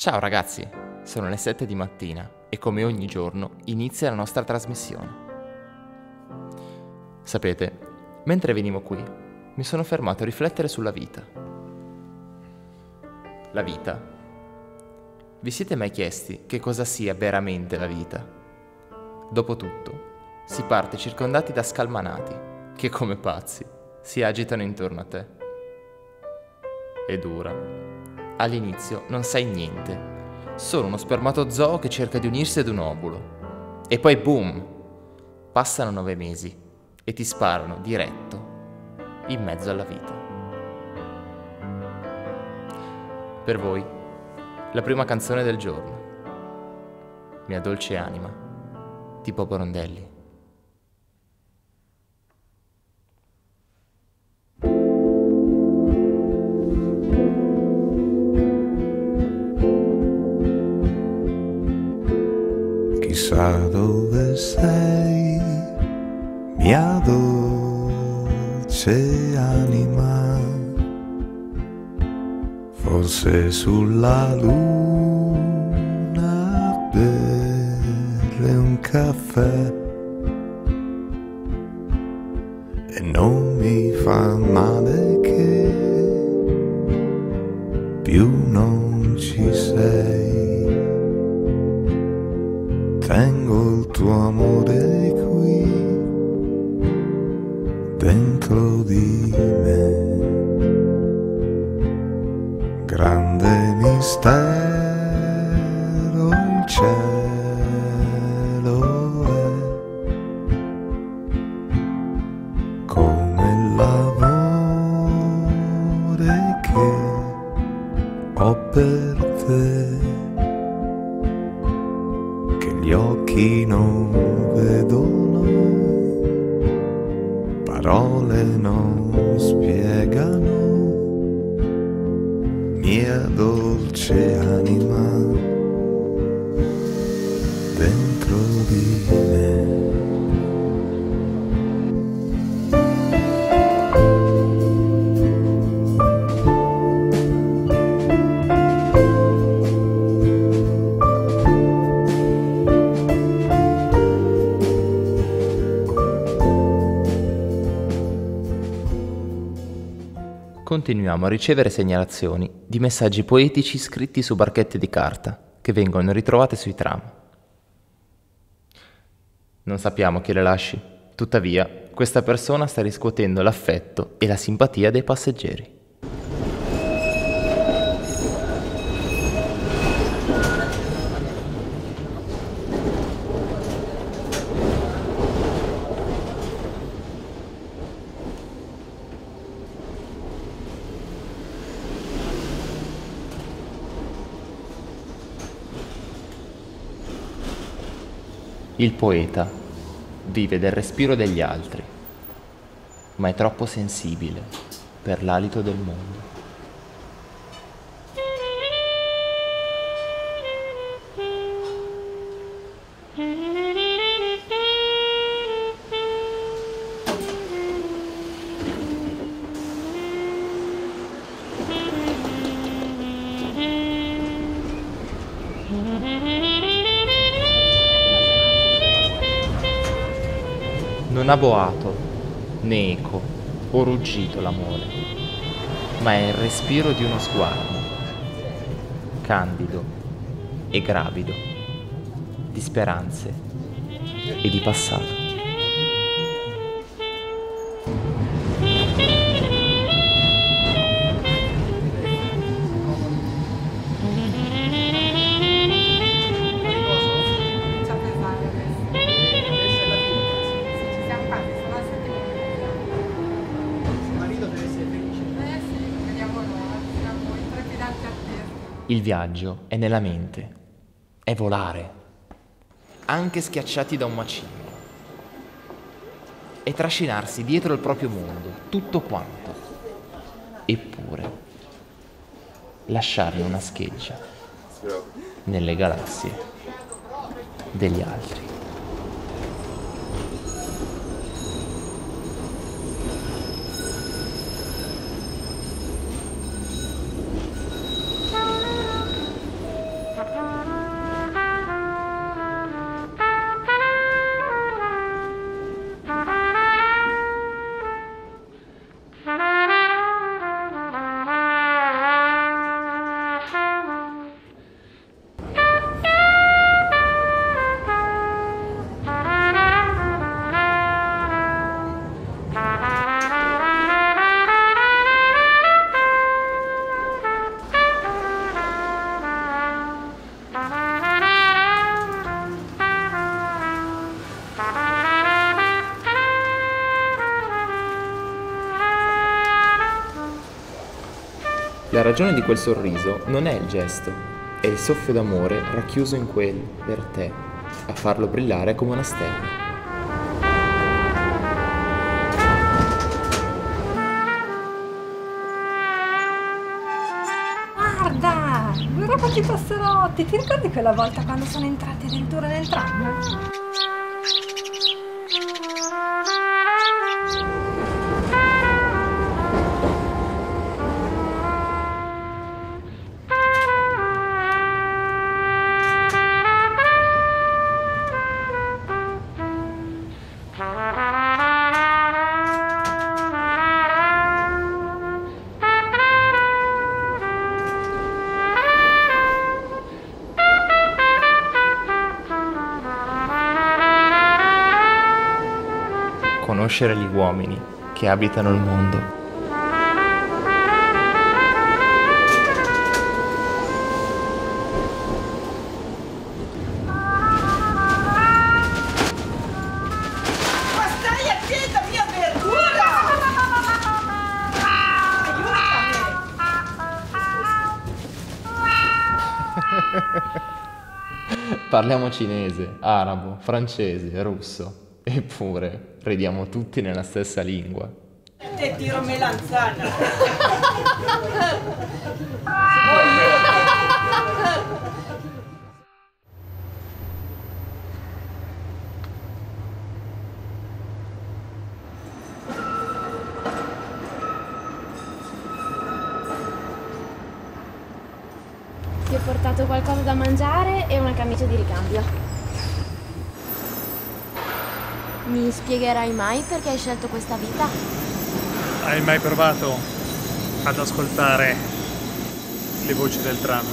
Ciao ragazzi, sono le 7 di mattina e come ogni giorno inizia la nostra trasmissione. Sapete, mentre venivo qui, mi sono fermato a riflettere sulla vita. La vita. Vi siete mai chiesti che cosa sia veramente la vita? Dopotutto, si parte circondati da scalmanati che come pazzi si agitano intorno a te. È dura all'inizio non sai niente. Solo uno spermatozoo che cerca di unirsi ad un ovulo. E poi boom! Passano nove mesi e ti sparano diretto in mezzo alla vita. Per voi, la prima canzone del giorno. Mia dolce anima, tipo Borondelli. Chissà dove sei, mia dolce anima, forse sulla luna bere un caffè. E non mi fa male che più non ci sei tengo il tuo amore qui dentro di me. Grande mistero il cielo è come l'amore che ho per te gli occhi non vedono, parole non spiegano, mia dolce anima dentro di me. Continuiamo a ricevere segnalazioni di messaggi poetici scritti su barchette di carta che vengono ritrovate sui tram. Non sappiamo chi le lasci, tuttavia questa persona sta riscuotendo l'affetto e la simpatia dei passeggeri. Il poeta vive del respiro degli altri, ma è troppo sensibile per l'alito del mondo. Non ha boato, né eco o ruggito l'amore, ma è il respiro di uno sguardo, candido e gravido, di speranze e di passato. Il viaggio è nella mente, è volare, anche schiacciati da un macigno, è trascinarsi dietro il proprio mondo, tutto quanto, eppure lasciarne una scheggia nelle galassie degli altri. La ragione di quel sorriso non è il gesto, è il soffio d'amore racchiuso in quel, per te, a farlo brillare come una stella. Guarda, due rapati passerotti. Ti ricordi quella volta quando sono entrati addirittura nel tram? Conoscere gli uomini che abitano il mondo. Parliamo cinese, arabo, francese, russo. Eppure ridiamo tutti nella stessa lingua. Te tiro melanzana! Ti ho portato qualcosa da mangiare e una camicia di ricambio. Mi spiegherai mai perché hai scelto questa vita? Hai mai provato ad ascoltare le voci del tram?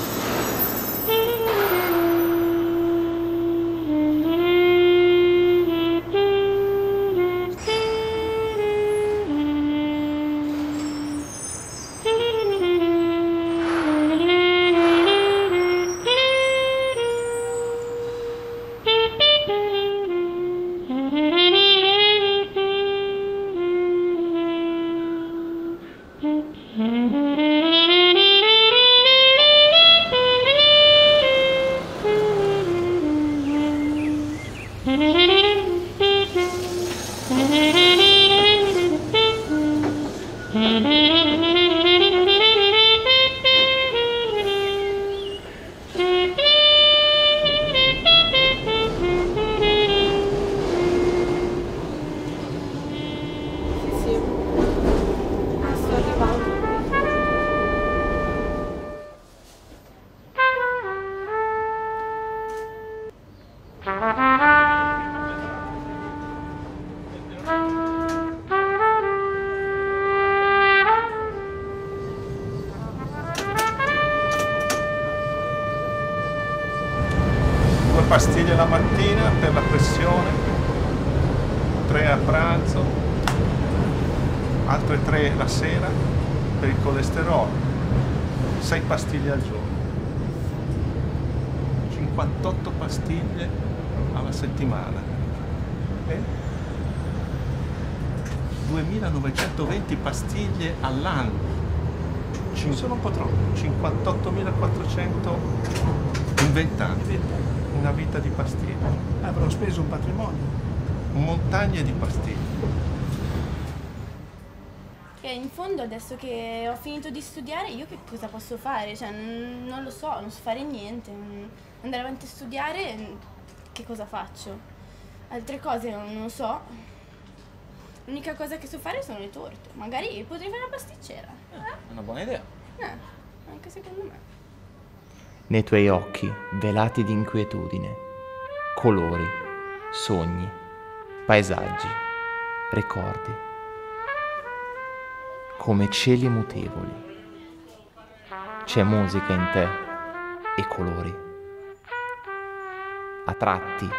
Uh-huh. Pastiglie la mattina per la pressione, tre a pranzo, altre tre la sera per il colesterolo, sei pastiglie al giorno, 58 pastiglie alla settimana. E 2920 pastiglie all'anno. Ci sono un po' troppo, 58.400 in 20 anni, una vita di pastiglie, Avrò speso un patrimonio. montagne di pastiglie. Che in fondo adesso che ho finito di studiare io che cosa posso fare? Cioè non lo so, non so fare niente. Mm, Andare avanti a studiare, mm, che cosa faccio? Altre cose non so. L'unica cosa che so fare sono le torte. Magari potrei fare una pasticcera. È una buona idea. Eh, anche secondo me. Nei tuoi occhi velati di inquietudine, colori, sogni, paesaggi, ricordi, come cieli mutevoli. C'è musica in te e colori, a tratti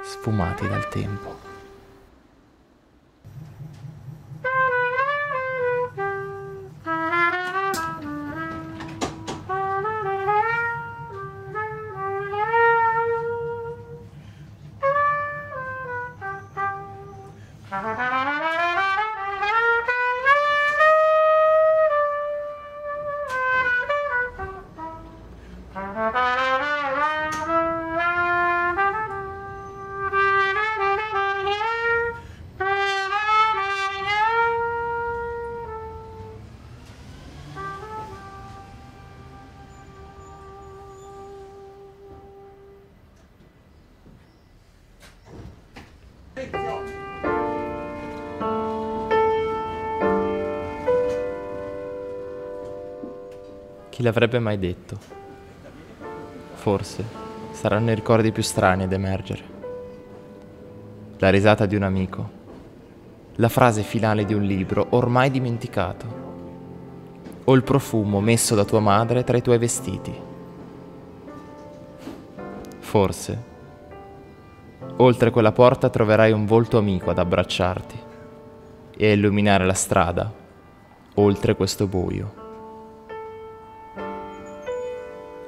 sfumati dal tempo. Ha ha ha! Chi l'avrebbe mai detto? Forse saranno i ricordi più strani ad emergere. La risata di un amico, la frase finale di un libro ormai dimenticato, o il profumo messo da tua madre tra i tuoi vestiti. Forse, oltre quella porta troverai un volto amico ad abbracciarti e a illuminare la strada oltre questo buio.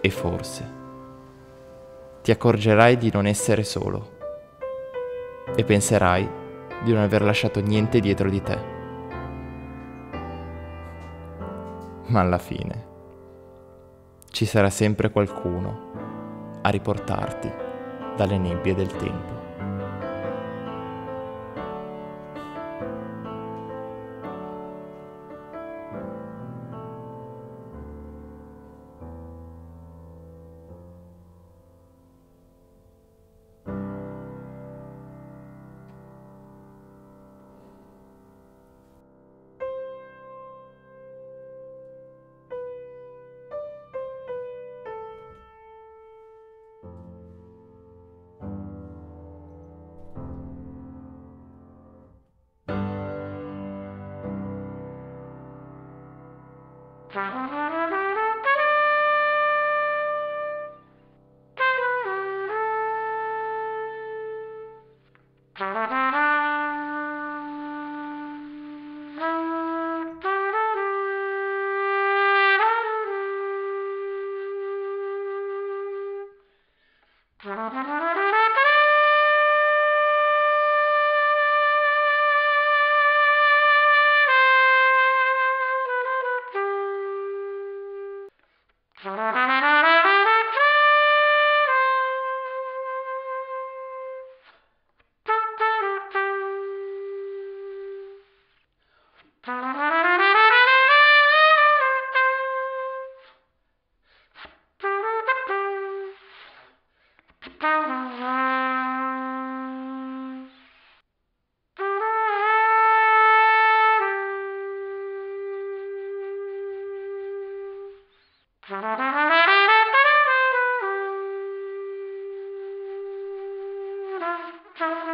E forse ti accorgerai di non essere solo e penserai di non aver lasciato niente dietro di te. Ma alla fine ci sarà sempre qualcuno a riportarti dalle nebbie del tempo. ha.